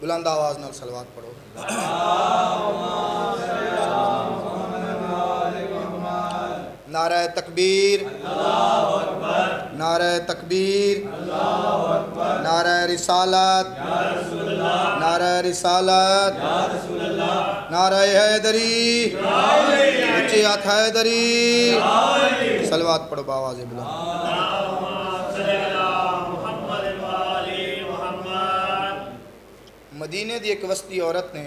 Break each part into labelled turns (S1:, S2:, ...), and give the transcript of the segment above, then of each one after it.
S1: बुलंद आवाज़ नाल सलवात पढ़ो। नारा तकबीर। नारा तकबीर। नारा रिसालत। नारा रिसालत। नारा हैदरी। हाथ हैदरी सलवात पढ़ो बावाज बुलंद मदीने की एक वस्ती औरत ने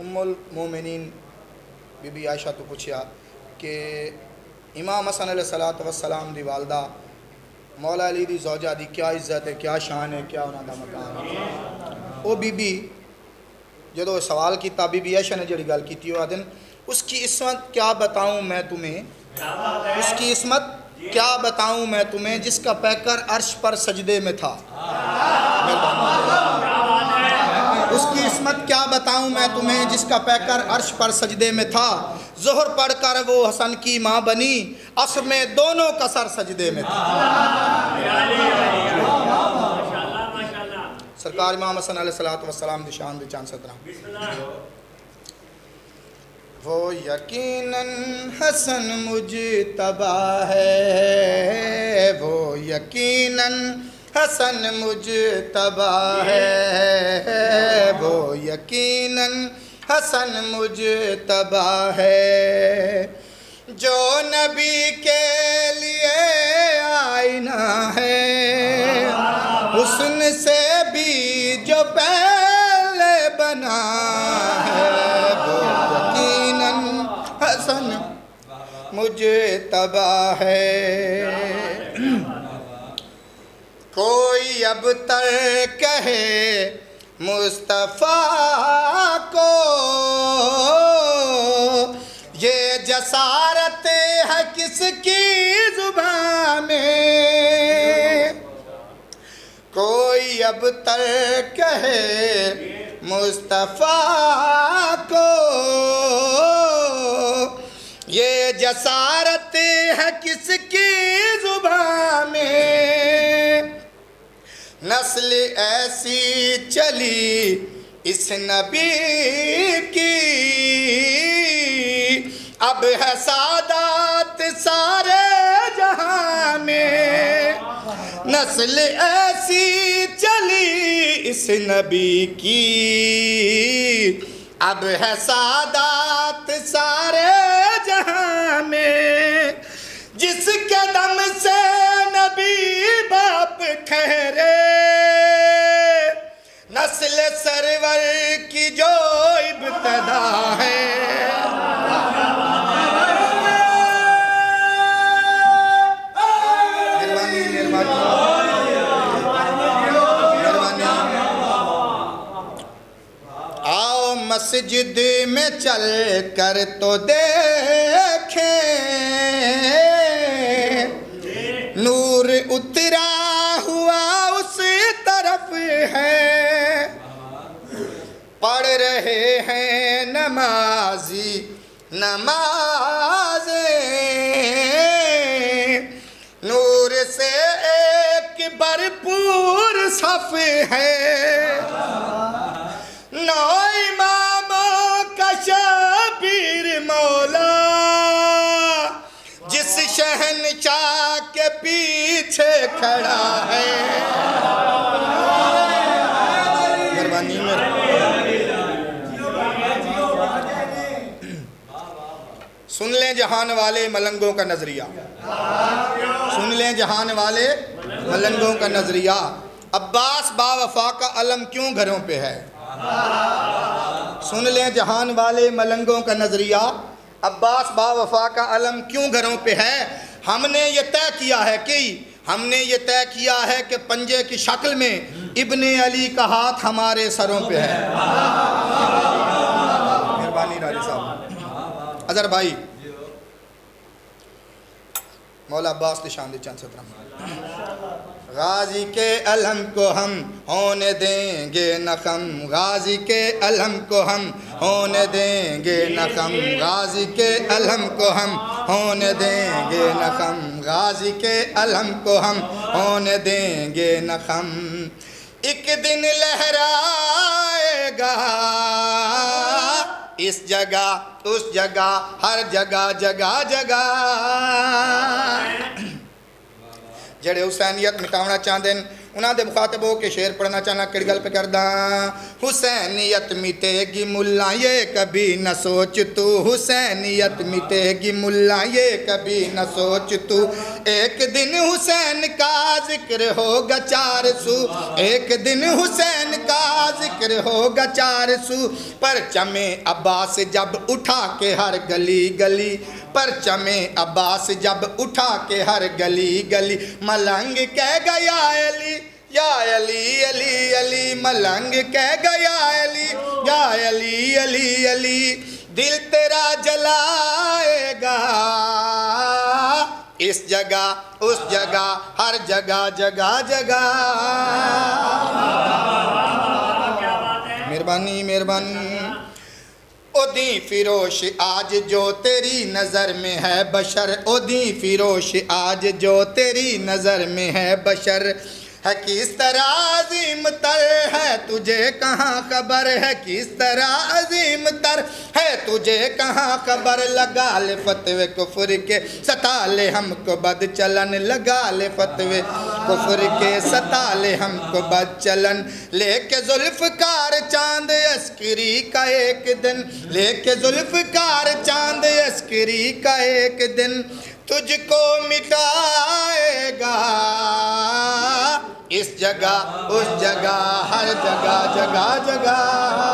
S1: उम्मुल मोमिनीन बीबी आयशा तो पूछा कि इमाम हसन सलात वसलाम दी वालदा, मौला अली दी जौजा दी क्या इज़्ज़त है, क्या शान है, क्या उन्होंने मकान है? वो बीबी जो सवाल किया बीबी आयशा ने जी गल की आदन उसकी इसमत क्या बताऊँ मैं तुम्हें? उसकी इसमत क्या बताऊँ मैं तुम्हें, जिसका पैकर अर्श पर सजदे में था? उसकी इसमत क्या बताऊँ मैं तुम्हें, जिसका पैकर अर्श पर सजदे में था? जोहर पढ़कर वो हसन की माँ बनी, असर में दोनों कसर सजदे में था। सरकार इमाम हसन सलात वसलाम निशान दे चाँद वो यकीनन हसन मुझ तबाह है, वो यकीनन हसन मुझ तबाह है, वो यकीनन हसन मुझ तबाह है। जो नबी के लिए आईना है, हुस्न से पहले बना है वो यकीनन हसन। मुझे तबाह है। कोई अब तर कहे मुस्तफ़ा अब तर कहे मुस्तफ़ा को, ये जसारत है किसकी ज़ुबान में? नस्ल ऐसी चली इस नबी की। अब है सादात सारे जहाँ में। नस्ल ऐसी इस नबी की। अब है सादात सारे जहाँ में जिस कदम से नबी बाप ठहरे। नस्ल सरवर की जो इब्तदा है। मस्जिद में चल कर तो देखे। नूर उतरा हुआ उस तरफ़ है। पढ़ रहे हैं नमाजी, नमाजे। नूर से एक भरपूर सफ है। नौ शहनशाह के पीछे खड़ा है। सुन लें जहान वाले मलंगों का नज़रिया। सुन लें जहान वाले मलंगों का नज़रिया। अब्बास बावफा का अलम क्यों घरों पे है? सुन लें जहान वाले मलंगों का नज़रिया। अब्बास बावफा का अलम क्यों घरों पे है? हमने ये तय किया है कि, हमने ये तय किया है कि पंजे की शक्ल में इब्ने अली का हाथ हमारे सरों पे है। मेहरबानी राज़ी साहब। अजहर भाई, मौला अब्बास निशान चंद सत्रह गाजी के अलम को हम होने देंगे नखम, गाजी के अलम को हम होने देंगे नखम, गाजी के अलम को हम होने देंगे नखम, गाजी के अलम को हम होने देंगे नखम। एक दिन लहराएगा, इस जगह, उस जगह, हर जगह जगह जगह। जड़े हुसैनियत मिटावना चाहते उन्होंने मुखातब हो के शेर पढ़ना चाहना गल पे करदा? हुसैनियत मिटेगी मुल्ला, ये कभी न सोच तू। हुसैनियत मिटेगी मुल्ला, ये कभी न सोच तू। एक दिन हुसैन का ज़िक्र होगा चार सू एक दिन हुसैन का ज़िक्र होगा चार सू पर चमे अब्बास जब उठा के हर गली गली पर चमे अब्बास जब उठा के हर गली गली मलंग कह गया अली या अली अली अली मलंग कह गया अली या अली अली अली दिल तेरा जलाएगा इस जगह उस जगह हर जगह जगह जगह मेहरबानी मेहरबानी ओदी फिरोश, आज जो तेरी नज़र में है बशर। ओदी फिरोश, आज जो तेरी नज़र में है बशर। है किस तरह अजीम तर, है तुझे कहाँ खबर? है किस तरह अजीम तर, है तुझे कहाँ खबर? लगा ले फतवे कुफर के सता ले हमको बद चलन। लगा ले फतवे कुफर के सता ले हमको बद चलन। लेके जुल्फकार चाँद अस्करी का एक दिन। लेके जुल्फकार चाँद अस्करी का एक दिन। तुझको मिटाएगा। इस जगह, उस जगह, हर जगह जगह जगह।